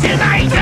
tonight.